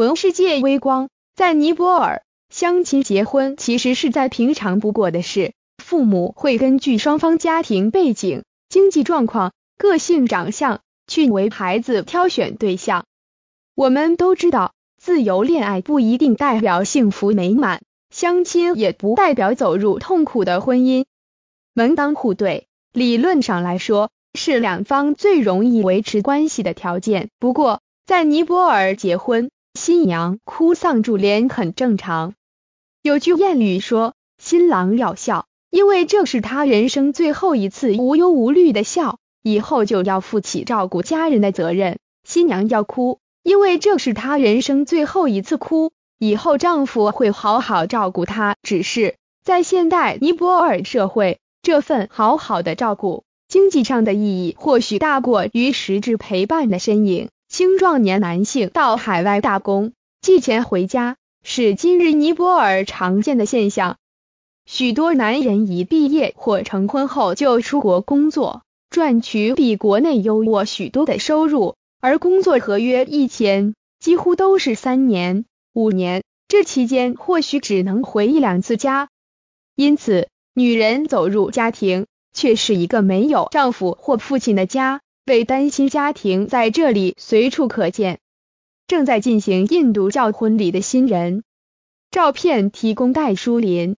闻世界微光，在尼泊尔，相亲结婚其实是再平常不过的事。父母会根据双方家庭背景、经济状况、个性、长相去为孩子挑选对象。我们都知道，自由恋爱不一定代表幸福美满，相亲也不代表走入痛苦的婚姻。门当户对，理论上来说是两方最容易维持关系的条件。不过，在尼泊尔结婚，新娘哭丧住脸很正常。有句谚语说：“新郎要笑。”因为这是他人生最后一次无忧无虑的笑，以后就要负起照顾家人的责任。新娘要哭，因为这是她人生最后一次哭，以后丈夫会好好照顾她。只是在现代尼泊尔社会，这份好好的照顾，经济上的意义或许大过于实质陪伴的身影。青壮年男性到海外打工，寄钱回家，是今日尼泊尔常见的现象。许多男人一毕业或成婚后就出国工作，赚取比国内优渥许多的收入，而工作合约一签几乎都是三年、五年，这期间或许只能回一两次家。因此，女人走入家庭却是一个没有丈夫或父亲的家，被单亲家庭在这里随处可见。正在进行印度教婚礼的新人，照片提供戴书林。